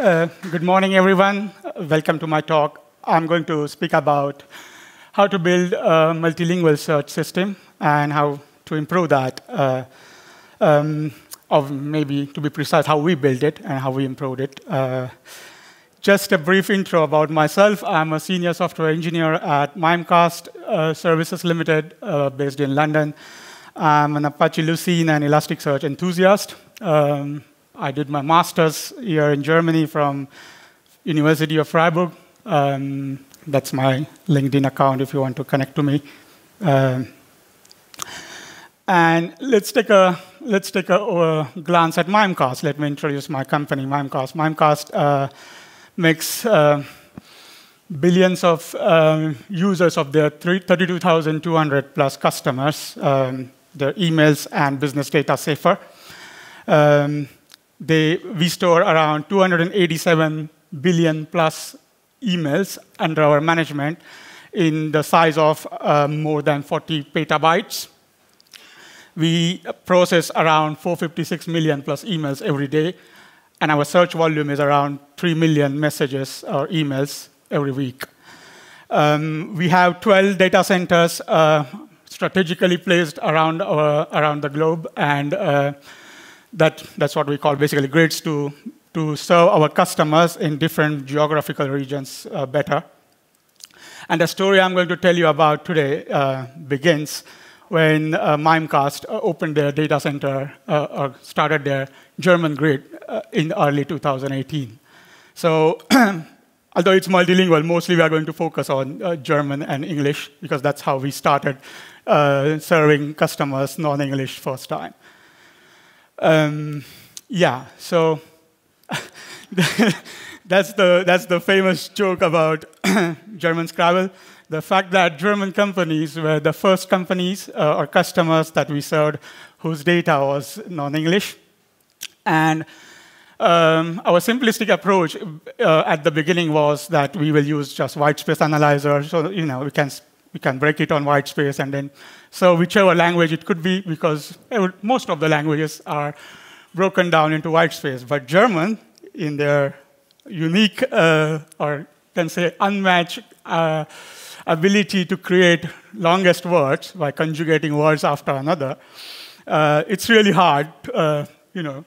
Uh, good morning, everyone. Welcome to my talk. I'm going to speak about how to build a multilingual search system and how to improve that. Uh, um, of maybe, to be precise, how we built it and how we improved it. Uh, just a brief intro about myself. I'm a senior software engineer at Mimecast uh, Services Limited, uh, based in London. I'm an Apache Lucene and Elasticsearch enthusiast. Um, I did my master's here in Germany from University of Freiburg. Um, that's my LinkedIn account if you want to connect to me. Um, and let's take a let's take a, a, glance at Mimecast. Let me introduce my company, Mimecast. Mimecast uh, makes uh, billions of um, users of their 32,200 plus customers, um, their emails and business data safer. Um, they, we store around 287 billion plus emails under our management in the size of uh, more than 40 petabytes. We process around 456 million plus emails every day, and our search volume is around 3 million messages or emails every week. Um, we have 12 data centers uh, strategically placed around, our, around the globe, and uh, that, that's what we call basically grids to, to serve our customers in different geographical regions uh, better. And the story I'm going to tell you about today uh, begins when uh, Mimecast uh, opened their data center uh, or started their German grid uh, in early 2018. So although it's multilingual, mostly we are going to focus on German and English because that's how we started serving customers non-English first time. Um, yeah, so that's, the, that's the famous joke about German Scrabble. The fact that German companies were the first companies uh, or customers that we served whose data was non-English. And um, our simplistic approach uh, at the beginning was that we will use just white space analyzer, so you know we can we can break it on white space and then so whichever language it could be, because most of the languages are broken down into white space. But German, in their unique uh, or can say unmatched uh, ability to create longest words by conjugating words after another, uh, it's really hard, uh, you know,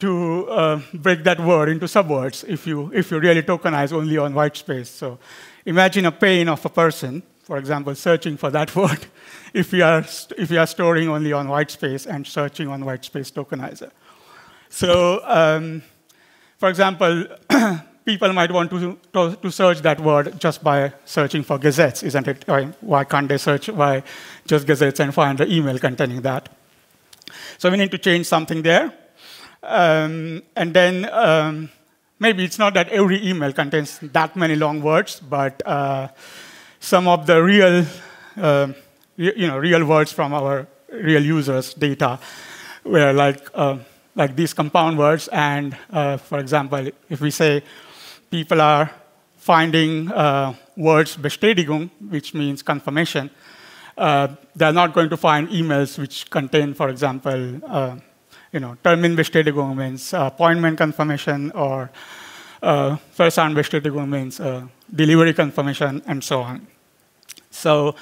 to uh, break that word into subwords if you if you really tokenize only on white space. So imagine a pain of a person for example, searching for that word if we are, if we are storing only on white space and searching on white space tokenizer. So, um, for example, people might want to, to, to, search that word just by searching for Gesetz, isn't it? Why can't they search by just Gesetz and find the email containing that? So we need to change something there. Um, and then um, maybe it's not that every email contains that many long words, but uh, some of the real, uh, you know, real words from our real users' data were like, uh, like these compound words. And uh, for example, if we say people are finding uh, words Bestätigung, which means confirmation, uh, they're not going to find emails which contain, for example, uh, you know, Terminbestätigung means appointment confirmation or uh, Versandbestätigung means delivery confirmation and so on. So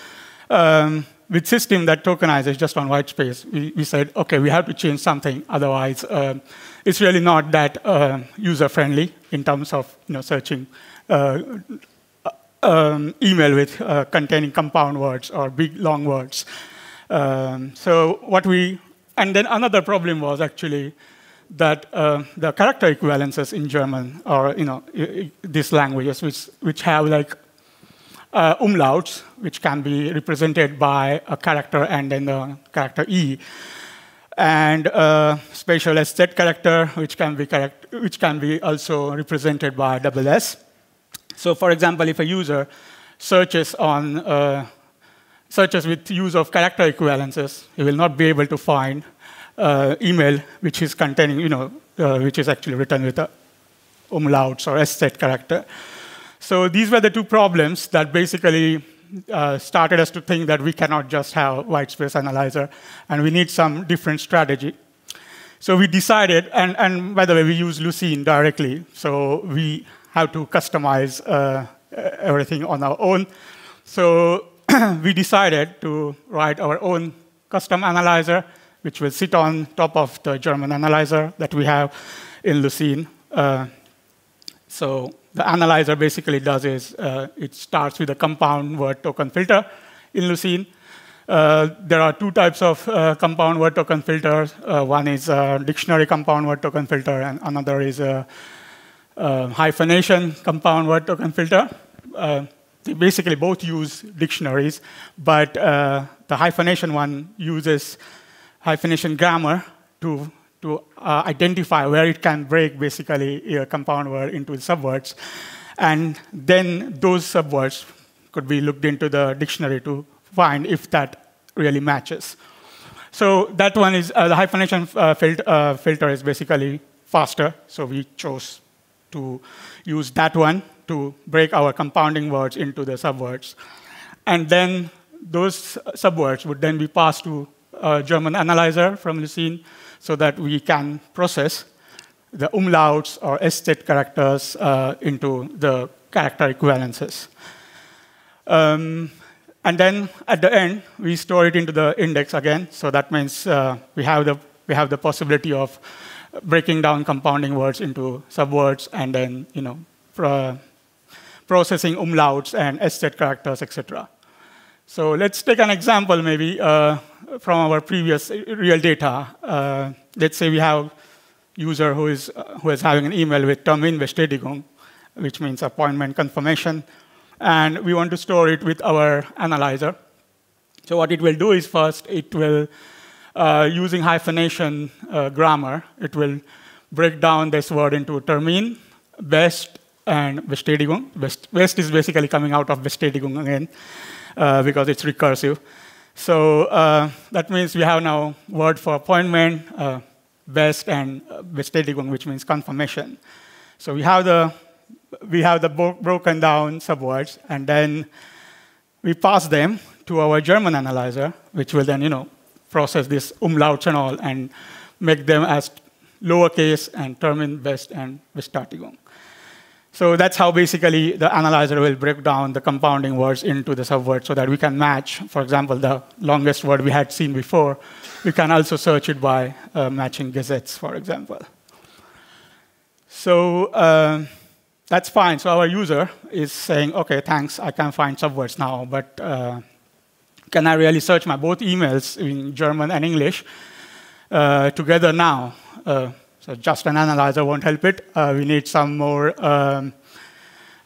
um, with system that tokenizes just on white space, we, we, said, OK, we have to change something. Otherwise, uh, it's really not that uh, user-friendly in terms of you know, searching uh, um, email with uh, containing compound words or big, long words. Um, so what we, and then another problem was actually that uh, the character equivalences in German or you know these languages which which have like uh, umlauts, which can be represented by a character and then the character E, and a spatial SZ character, which can be, which can be also represented by double S. So, for example, if a user searches on uh, searches with use of character equivalences, he will not be able to find uh, email which is containing, you know, uh, which is actually written with a umlauts or SZ character. So these were the two problems that basically uh, started us to think that we cannot just have white space analyzer, and we need some different strategy. So we decided, and, and by the way, we use Lucene directly, so we have to customize uh, everything on our own. So we decided to write our own custom analyzer, which will sit on top of the German analyzer that we have in Lucene. Uh, so the analyzer basically does is uh, it starts with a compound word token filter in Lucene. Uh, there are two types of uh, compound word token filters. Uh, one is a dictionary compound word token filter, and another is a, a hyphenation compound word token filter. Uh, they basically both use dictionaries, but uh, the hyphenation one uses hyphenation grammar to, to uh, identify where it can break basically a compound word into subwords. And then those subwords could be looked into the dictionary to find if that really matches. So that one is uh, the hyphenation uh, fil uh, filter is basically faster. So we chose to use that one to break our compounding words into the subwords. And then those subwords would then be passed to a German analyzer from Lucene so that we can process the umlauts or SZ characters uh, into the character equivalences. Um, and then at the end, we store it into the index again. So that means uh, we, have the, we have the possibility of breaking down compounding words into subwords and then you know, pro processing umlauts and SZ characters, etc. So let's take an example maybe uh, from our previous real data. Uh, let's say we have user who is, uh, who is having an email with Terminbestätigung, which means appointment confirmation and we want to store it with our analyzer. So what it will do is first, it will, uh, using hyphenation uh, grammar, it will break down this word into termin, best, and Bestätigung. Best, best is basically coming out of Bestätigung again, uh, because it's recursive. So uh, that means we have now word for appointment, uh, best, and uh, Bestätigung, which means confirmation. So we have the we have the broken down subwords, and then we pass them to our German analyzer, which will then, you know, process these umlauts and all and make them as lowercase and termin best and Bestätigung. So that's how basically the analyzer will break down the compounding words into the subwords so that we can match, for example, the longest word we had seen before. We can also search it by uh, matching Gesetz, for example. So uh, that's fine. So our user is saying, OK, thanks, I can find subwords now, but uh, can I really search my both emails in German and English uh, together now? Uh, so just an analyzer won't help it. Uh, we need some more um,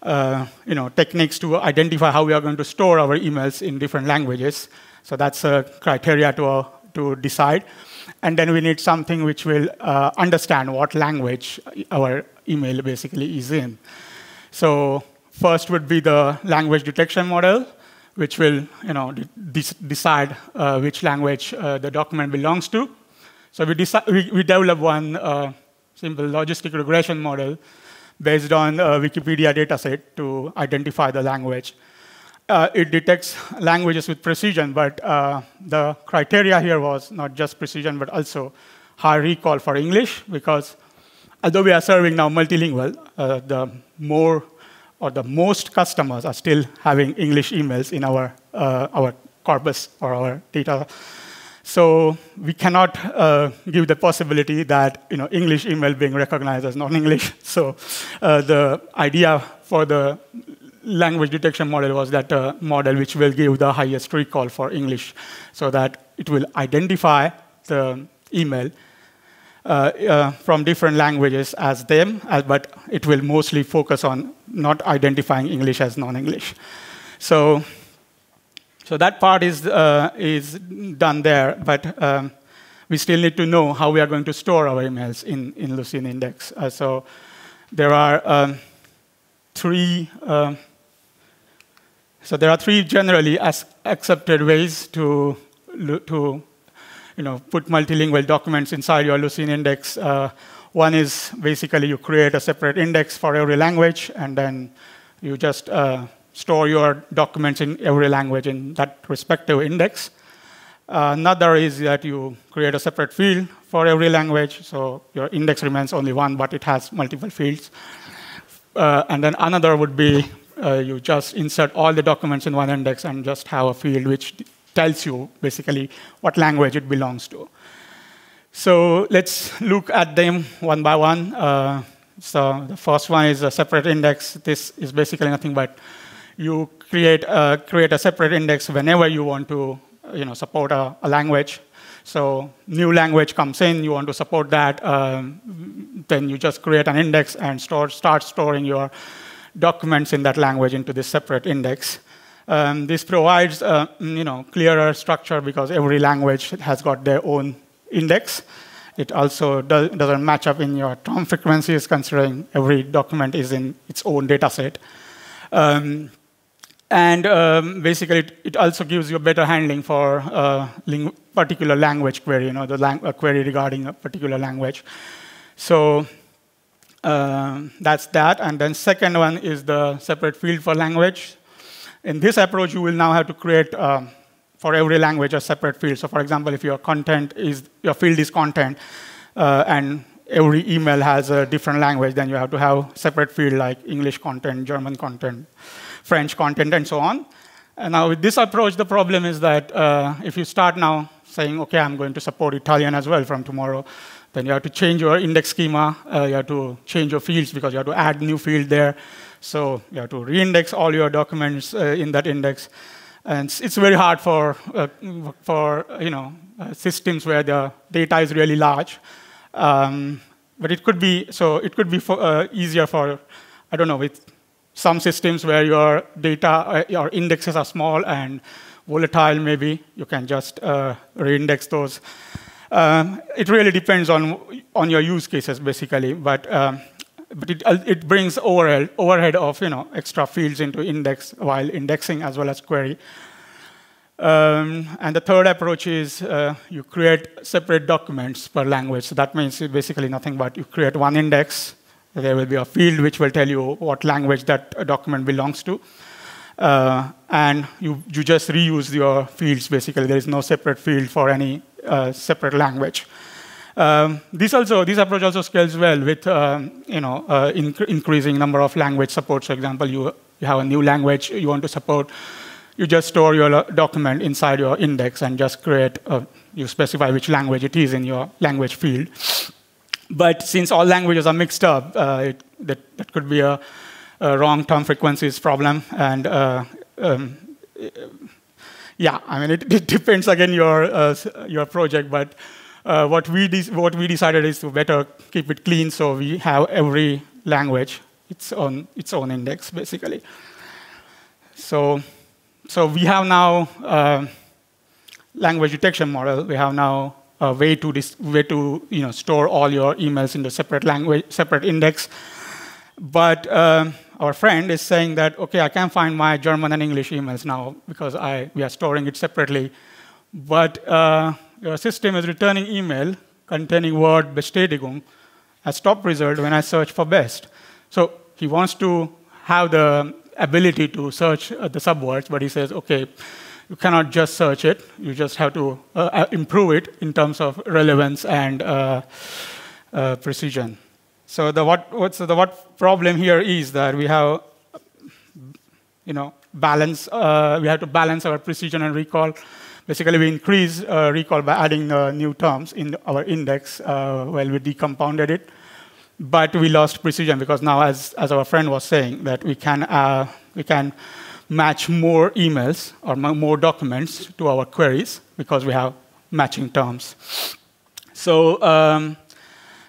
uh, you know, techniques to identify how we are going to store our emails in different languages. So that's a criteria to, to decide. And then we need something which will uh, understand what language our email basically is in. So first would be the language detection model, which will you know, de decide uh, which language uh, the document belongs to. So we, we, we develop one uh, simple logistic regression model based on a Wikipedia dataset to identify the language. Uh, it detects languages with precision, but uh, the criteria here was not just precision, but also high recall for English, because although we are serving now multilingual, uh, the more or the most customers are still having English emails in our, uh, our corpus or our data. So we cannot uh, give the possibility that you know, English email being recognized as non-English. So uh, the idea for the language detection model was that uh, model which will give the highest recall for English so that it will identify the email uh, uh, from different languages as them, but it will mostly focus on not identifying English as non-English. So, so that part is, uh, is done there, but um, we still need to know how we are going to store our emails in, in Lucene Index. Uh, so there are um, three, uh, so there are three generally accepted ways to, to you know, put multilingual documents inside your Lucene index. Uh, one is basically you create a separate index for every language, and then you just uh, store your documents in every language in that respective index. Uh, another is that you create a separate field for every language, so your index remains only one, but it has multiple fields. Uh, and then another would be uh, you just insert all the documents in one index and just have a field which tells you basically what language it belongs to. So let's look at them one by one. Uh, so the first one is a separate index. This is basically nothing but you create a, create a separate index whenever you want to you know, support a, a language. So new language comes in, you want to support that, um, then you just create an index and store, start storing your documents in that language into this separate index. Um, this provides a you know, clearer structure because every language has got their own index. It also do, doesn't match up in your term frequencies, considering every document is in its own data set. Um, and um, basically, it, it, also gives you a better handling for uh, ling particular language query, you know, the lang query regarding a particular language. So uh, that's that. And then second one is the separate field for language. In this approach, you will now have to create um, for every language a separate field. So for example, if your content is, your field is content, uh, and every email has a different language, then you have to have separate field like English content, German content. French content, and so on. And now with this approach, the problem is that uh, if you start now saying, OK, I'm going to support Italian as well from tomorrow, then you have to change your index schema. Uh, you have to change your fields because you have to add new field there. So you have to reindex all your documents uh, in that index. And it's very hard for, uh, for you know, uh, systems where the data is really large. Um, but it could be, so it could be for, uh, easier for, I don't know, with some systems where your data, uh, your indexes are small and volatile, maybe you can just uh, reindex those. Um, it really depends on, on your use cases, basically, but, um, but it, uh, it brings overhead, overhead of you know, extra fields into index while indexing as well as query. Um, and the third approach is uh, you create separate documents per language. So that means basically nothing but you create one index there will be a field which will tell you what language that document belongs to. Uh, and you, you just reuse your fields, basically. There is no separate field for any uh, separate language. Um, this also, this approach also scales well with um, you know, uh, inc increasing number of language supports. For example, you, you have a new language you want to support, you just store your document inside your index and just create, a, you specify which language it is in your language field. But since all languages are mixed up, uh, it, that, that could be a, a, wrong term frequencies problem. And uh, um, yeah, I mean, it, it depends again your uh, your project, but uh, what we what we decided is to better keep it clean, so we have every language its own its own index basically. So so we have now language detection model. We have now a way to way to you know store all your emails in separate language, separate index. But uh, our friend is saying that okay, I can find my German and English emails now because I we are storing it separately. But uh, your system is returning email containing word Bestätigung as top result when I search for best. So he wants to have the ability to search uh, the subwords, but he says, okay, you cannot just search it. You just have to uh, uh, improve it in terms of relevance and uh, uh, precision. So the what, what's the what problem here is that we have, you know, balance. Uh, we have to balance our precision and recall. Basically, we increase recall by adding new terms in our index while we decompounded it. But we lost precision because now, as, as our friend was saying, that we can, we can match more emails or more documents to our queries because we have matching terms. So um,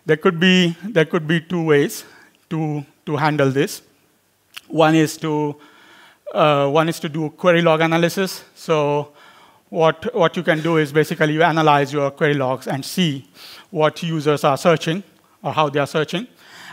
there could be there could be two ways to to handle this. One is to uh, one is to do query log analysis. So what what you can do is basically you analyze your query logs and see what users are searching or how they are searching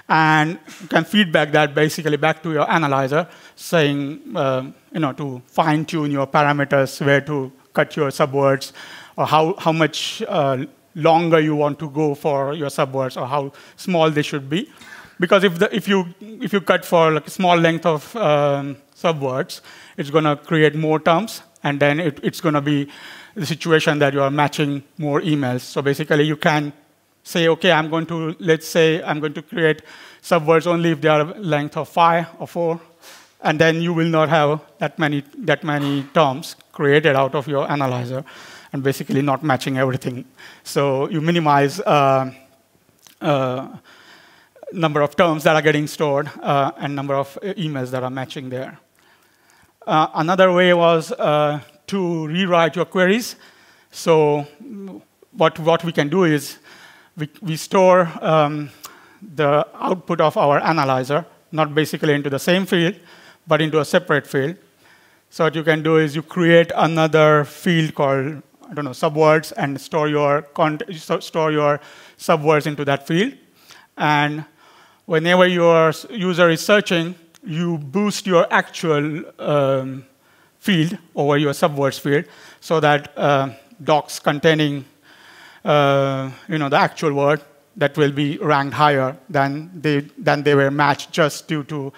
and can feedback that basically back to your analyzer, saying, uh, you know, to fine tune your parameters, where to cut your subwords, or how, how much uh, longer you want to go for your subwords, or how small they should be. Because if, the, if, you, if you cut for like a small length of um, subwords, it's going to create more terms, and then it, it's going to be the situation that you are matching more emails. So basically, you can say, okay, I'm going to, let's say, I'm going to create subwords only if they are length of five or four, and then you will not have that many, that many terms created out of your analyzer, and basically not matching everything. So you minimize uh, uh, number of terms that are getting stored uh, and number of emails that are matching there. Uh, another way was uh, to rewrite your queries. So what, what we can do is we, we store um, the output of our analyzer, not basically into the same field, but into a separate field. So what you can do is you create another field called, I don't know, subwords, and store your, store your subwords into that field. And whenever your user is searching, you boost your actual um, field over your subwords field so that uh, docs containing uh, you know, the actual word that will be ranked higher than they, than they were matched just due to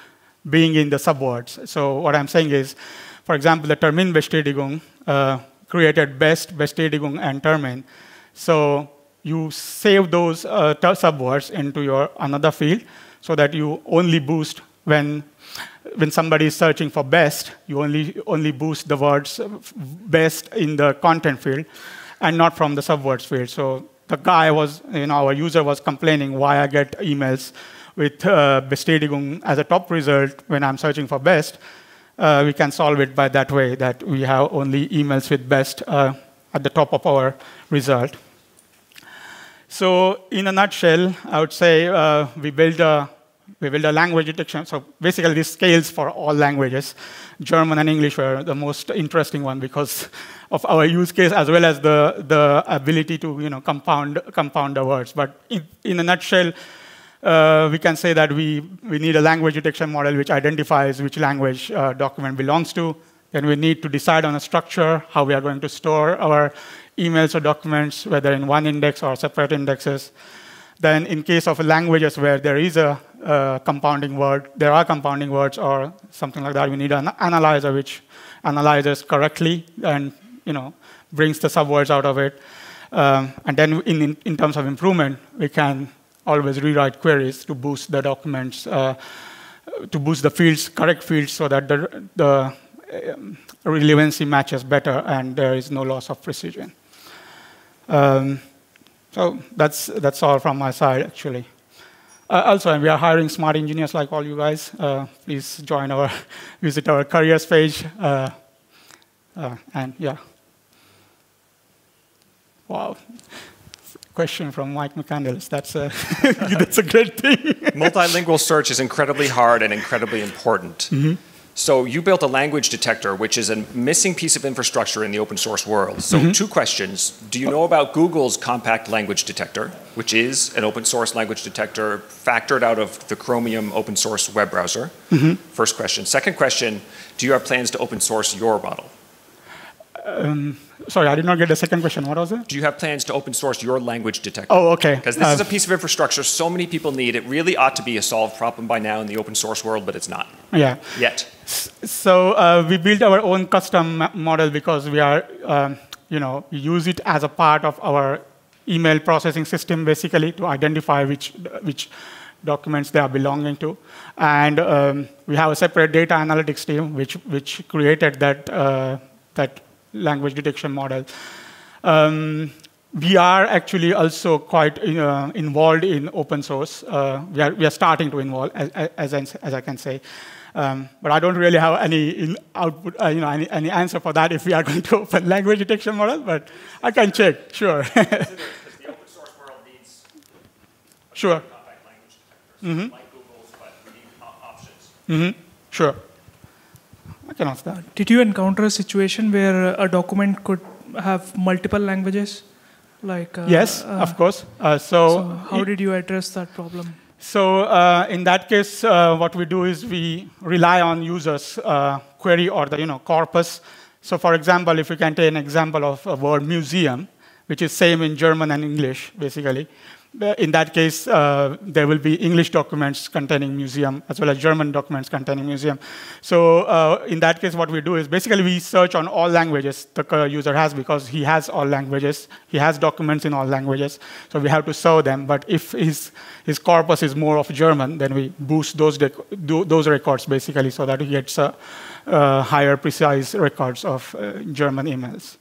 being in the subwords. So what I'm saying is, for example, the Terminbestätigung uh, created best, Bestätigung, and Termin. So you save those uh, subwords into your another field so that you only boost when when somebody is searching for best, you only only boost the words best in the content field and not from the subwords field. So the guy was, you know, our user was complaining why I get emails with uh, Bestätigung as a top result when I'm searching for best. Uh, we can solve it by that way, that we have only emails with best uh, at the top of our result. So in a nutshell, I would say uh, we build a we build a language detection. So basically, this scales for all languages. German and English were the most interesting one because of our use case as well as the, the ability to you know, compound, compound the words. But in, in a nutshell, uh, we can say that we, we need a language detection model which identifies which language uh, document belongs to. Then we need to decide on a structure, how we are going to store our emails or documents, whether in one index or separate indexes. Then in case of languages where there is a uh, compounding word, there are compounding words or something like that, we need an analyzer which analyzes correctly and you know, brings the subwords out of it. Um, and then in, in, in, terms of improvement, we can always rewrite queries to boost the documents, uh, to boost the fields, correct fields, so that the, the um, relevancy matches better and there is no loss of precision. Um, so that's, that's all from my side, actually. Uh, also, we are hiring smart engineers like all you guys. Uh, please join our, visit our careers page. Uh, uh and yeah. Wow. Question from Mike McCandless. That's a, that's a great thing. Multilingual search is incredibly hard and incredibly important. Mm -hmm. So you built a language detector, which is a missing piece of infrastructure in the open source world. So mm -hmm. two questions. Do you know about Google's compact language detector, which is an open source language detector factored out of the Chromium open source web browser? Mm -hmm. First question. Second question, do you have plans to open source your model? Um, sorry, I did not get the second question. What was it? Do you have plans to open source your language detector? Oh, okay. Because this uh, is a piece of infrastructure so many people need. It really ought to be a solved problem by now in the open source world, but it's not. Yeah. Yet. So uh, we built our own custom model because we are, um, you know, we use it as a part of our email processing system, basically, to identify which which documents they are belonging to. And um, we have a separate data analytics team which which created that uh, that language detection model. Um, we are actually also quite uh, involved in open source. Uh, we, are, we are starting to involve, as, as, as I can say. Um, but I don't really have any output, uh, you know, any, any, answer for that if we are going to open language detection model, but I can check, sure. sure. Mm -hmm. Mm -hmm. Sure. I can ask that. Did you encounter a situation where a document could have multiple languages? Like uh, yes, uh, of course. Uh, so, so, how did you address that problem? So uh, in that case, uh, what we do is we rely on users' uh, query or the you know corpus. So for example, if we can take an example of a word museum, which is same in German and English, basically. Uh, in that case, uh, there will be English documents containing museum as well as German documents containing museum. So uh, in that case, what we do is basically we search on all languages the user has because he has all languages. He has documents in all languages. So we have to serve them. But if his, his corpus is more of German, then we boost those, those records basically so that he gets uh, higher precise records of uh, German emails.